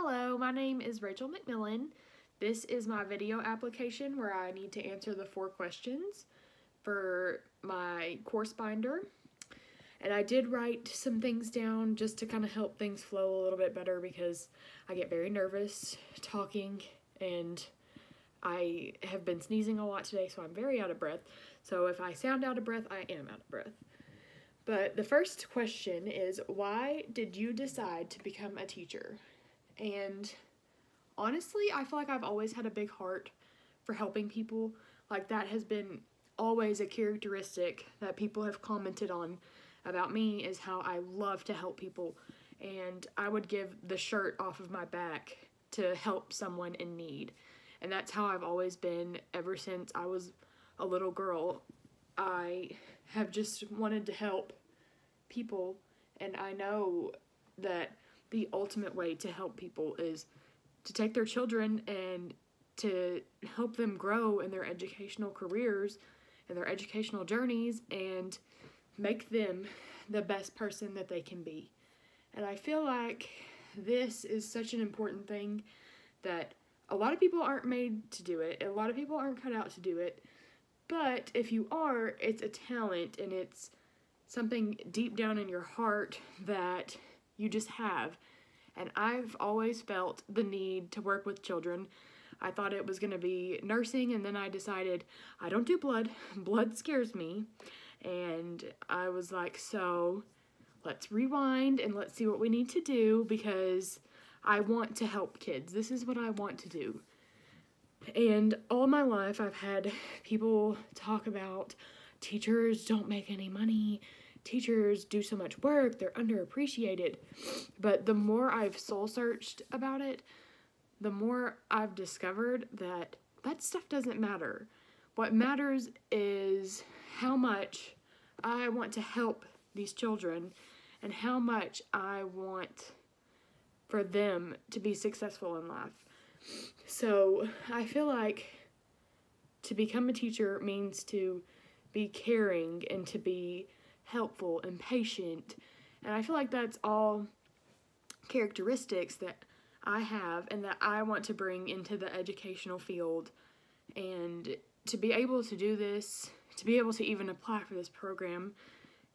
Hello, my name is Rachel McMillan. This is my video application where I need to answer the four questions for my course binder. And I did write some things down just to kind of help things flow a little bit better because I get very nervous talking and I have been sneezing a lot today, so I'm very out of breath. So if I sound out of breath, I am out of breath. But the first question is why did you decide to become a teacher? And honestly, I feel like I've always had a big heart for helping people. Like that has been always a characteristic that people have commented on about me is how I love to help people and I would give the shirt off of my back to help someone in need. And that's how I've always been ever since I was a little girl. I have just wanted to help people and I know that the ultimate way to help people is to take their children and to help them grow in their educational careers and their educational journeys and make them the best person that they can be. And I feel like this is such an important thing that a lot of people aren't made to do it, a lot of people aren't cut out to do it. But if you are, it's a talent and it's something deep down in your heart that you just have. And I've always felt the need to work with children. I thought it was going to be nursing, and then I decided I don't do blood. Blood scares me. And I was like, so let's rewind and let's see what we need to do because I want to help kids. This is what I want to do. And all my life, I've had people talk about teachers don't make any money, teachers do so much work, they're underappreciated. But the more I've soul searched about it, the more I've discovered that that stuff doesn't matter. What matters is how much I want to help these children and how much I want for them to be successful in life. So I feel like to become a teacher means to be caring and to be helpful and patient. And I feel like that's all characteristics that I have and that I want to bring into the educational field. And to be able to do this, to be able to even apply for this program,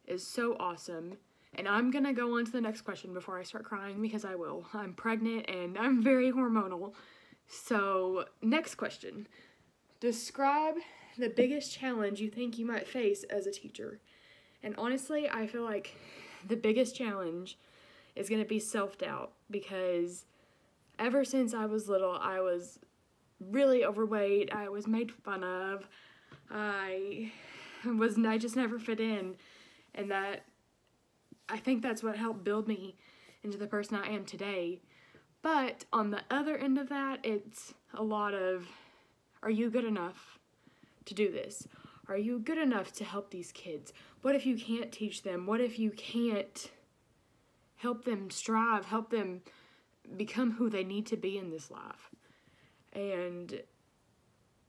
is so awesome. And I'm gonna go on to the next question before I start crying because I will. I'm pregnant and I'm very hormonal. So, next question. Describe the biggest challenge you think you might face as a teacher. And honestly, I feel like the biggest challenge is going to be self doubt because ever since I was little, I was really overweight. I was made fun of. I was I just never fit in, and that I think that's what helped build me into the person I am today. But on the other end of that, it's a lot of are you good enough to do this? Are you good enough to help these kids? What if you can't teach them? What if you can't help them strive, help them become who they need to be in this life? And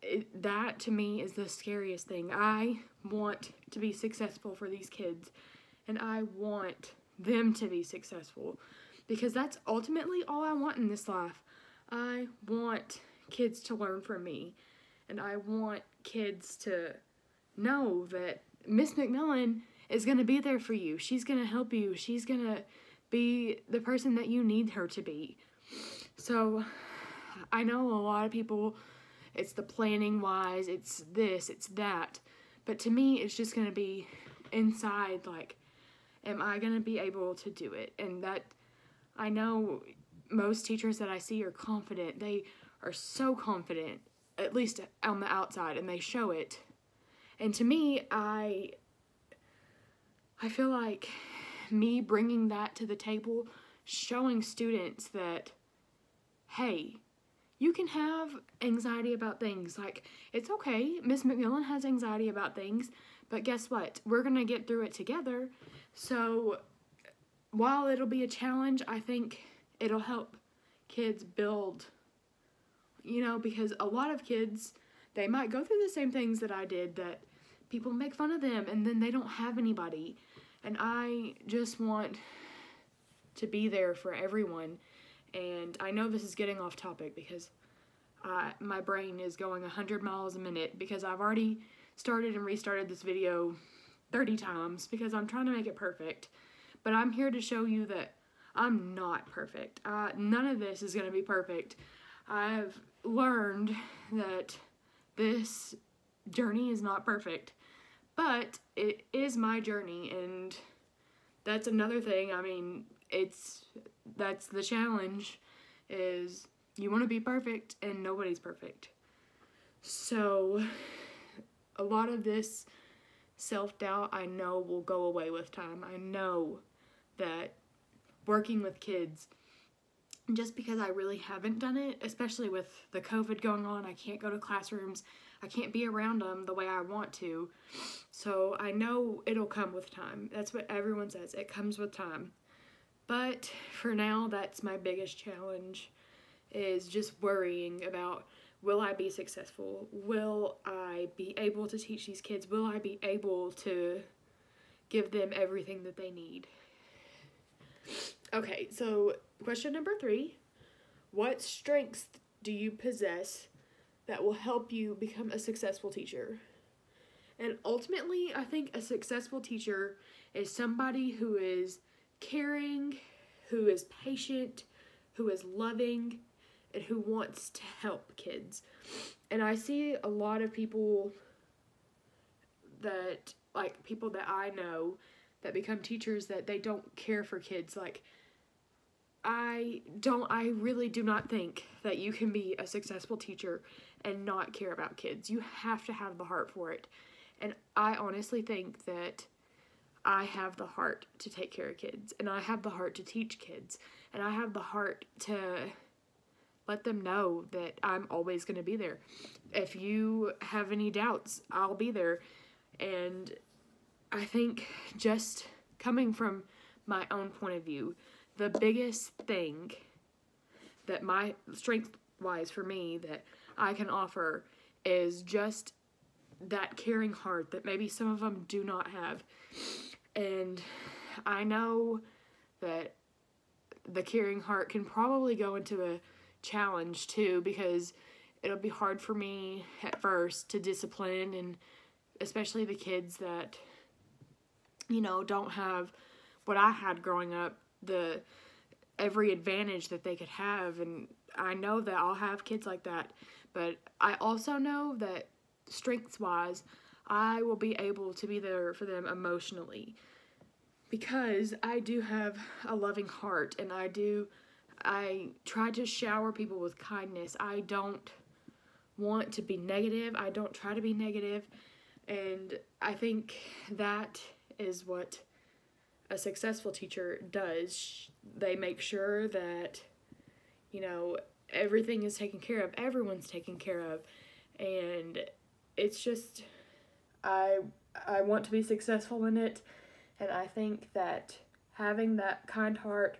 it, that to me is the scariest thing. I want to be successful for these kids and I want them to be successful because that's ultimately all I want in this life. I want kids to learn from me and I want kids to know that Miss McMillan is going to be there for you. She's going to help you. She's going to be the person that you need her to be. So I know a lot of people, it's the planning wise, it's this, it's that. But to me, it's just going to be inside like, am I going to be able to do it? And that I know most teachers that I see are confident. They are so confident, at least on the outside, and they show it. And to me, I I feel like me bringing that to the table, showing students that hey, you can have anxiety about things. Like, it's okay. Miss McMillan has anxiety about things, but guess what? We're going to get through it together. So, while it'll be a challenge, I think it'll help kids build, you know, because a lot of kids, they might go through the same things that I did that people make fun of them and then they don't have anybody. And I just want to be there for everyone and I know this is getting off topic because uh, my brain is going 100 miles a minute because I've already started and restarted this video 30 times because I'm trying to make it perfect. But I'm here to show you that I'm not perfect. Uh, none of this is going to be perfect. I've learned that this journey is not perfect, but it is my journey, and that's another thing. I mean, it's that's the challenge is you want to be perfect and nobody's perfect. So a lot of this self-doubt I know will go away with time. I know that working with kids just because I really haven't done it, especially with the COVID going on, I can't go to classrooms, I can't be around them the way I want to. So I know it'll come with time. That's what everyone says, it comes with time. But for now, that's my biggest challenge is just worrying about will I be successful? Will I be able to teach these kids? Will I be able to give them everything that they need? Okay, so question number three What strengths do you possess that will help you become a successful teacher? And ultimately, I think a successful teacher is somebody who is caring, who is patient, who is loving, and who wants to help kids. And I see a lot of people that, like, people that I know that become teachers that they don't care for kids. Like, I don't, I really do not think that you can be a successful teacher and not care about kids. You have to have the heart for it. And I honestly think that I have the heart to take care of kids, and I have the heart to teach kids, and I have the heart to let them know that I'm always going to be there. If you have any doubts, I'll be there. And I think just coming from my own point of view, the biggest thing that my strength wise for me that I can offer is just that caring heart that maybe some of them do not have. And I know that the caring heart can probably go into a challenge too because it'll be hard for me at first to discipline and especially the kids that you know don't have what I had growing up the every advantage that they could have and I know that I'll have kids like that but I also know that strengths wise I will be able to be there for them emotionally because I do have a loving heart and I do I try to shower people with kindness. I don't want to be negative. I don't try to be negative. And I think that is what a successful teacher does. They make sure that, you know, everything is taken care of, everyone's taken care of. And it's just, I, I want to be successful in it. And I think that having that kind heart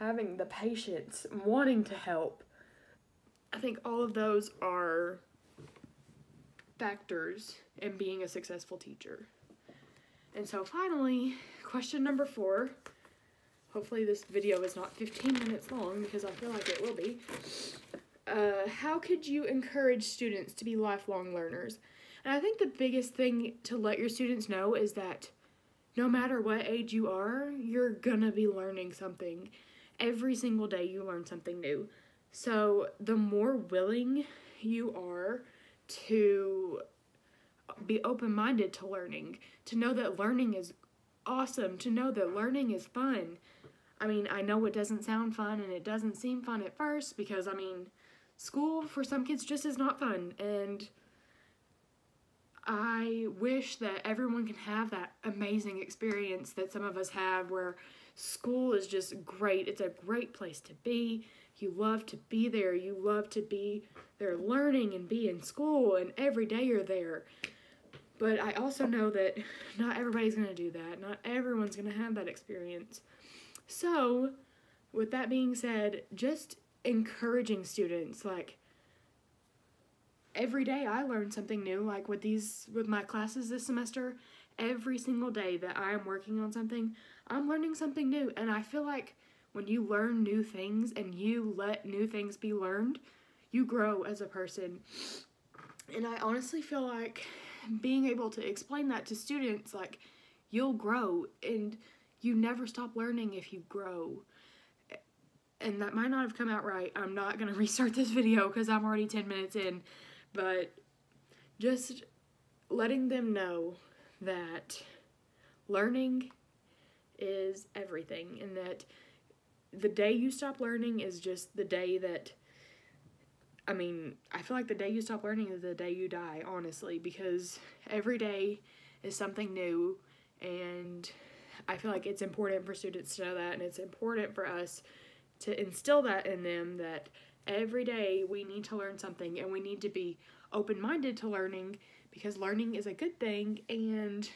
having the patience, wanting to help. I think all of those are factors in being a successful teacher. And so finally, question number four. Hopefully this video is not 15 minutes long because I feel like it will be. Uh, how could you encourage students to be lifelong learners? And I think the biggest thing to let your students know is that no matter what age you are, you're gonna be learning something every single day you learn something new. So the more willing you are to be open minded to learning, to know that learning is awesome, to know that learning is fun. I mean, I know it doesn't sound fun and it doesn't seem fun at first because, I mean, school for some kids just is not fun. And I wish that everyone can have that amazing experience that some of us have where School is just great. It's a great place to be. You love to be there. You love to be there learning and be in school, and every day you're there. But I also oh. know that not everybody's going to do that. Not everyone's going to have that experience. So, with that being said, just encouraging students like every day I learn something new like with these with my classes this semester every single day that I am working on something I'm learning something new and I feel like when you learn new things and you let new things be learned, you grow as a person. And I honestly feel like being able to explain that to students, like, you'll grow and you never stop learning if you grow. And that might not have come out right. I'm not going to restart this video because I'm already 10 minutes in. But just letting them know that learning is everything and that the day you stop learning is just the day that I mean, I feel like the day you stop learning is the day you die, honestly, because every day is something new and I feel like it's important for students to know that and it's important for us to instill that in them that every day we need to learn something and we need to be open-minded to learning because learning is a good thing and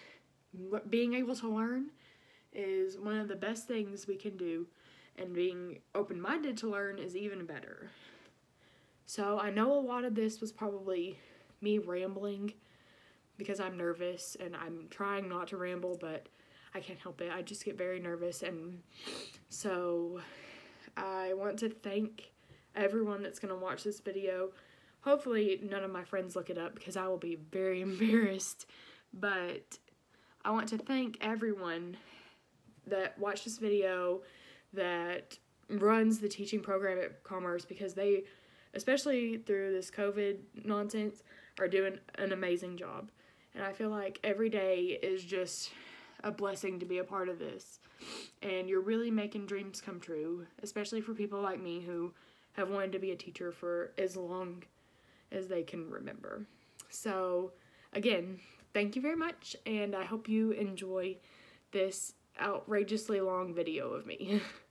being able to learn is one of the best things we can do and being open-minded to learn is even better. So I know a lot of this was probably me rambling because I'm nervous and I'm trying not to ramble but I can't help it. I just get very nervous and so I want to thank everyone that's going to watch this video. Hopefully none of my friends look it up because I will be very embarrassed. But I want to thank everyone that watched this video that runs the teaching program at Commerce because they, especially through this COVID nonsense, are doing an amazing job. And I feel like every day is just a blessing to be a part of this. And you're really making dreams come true, especially for people like me who have wanted to be a teacher for as long as they can remember. So, again, thank you very much, and I hope you enjoy this outrageously long video of me.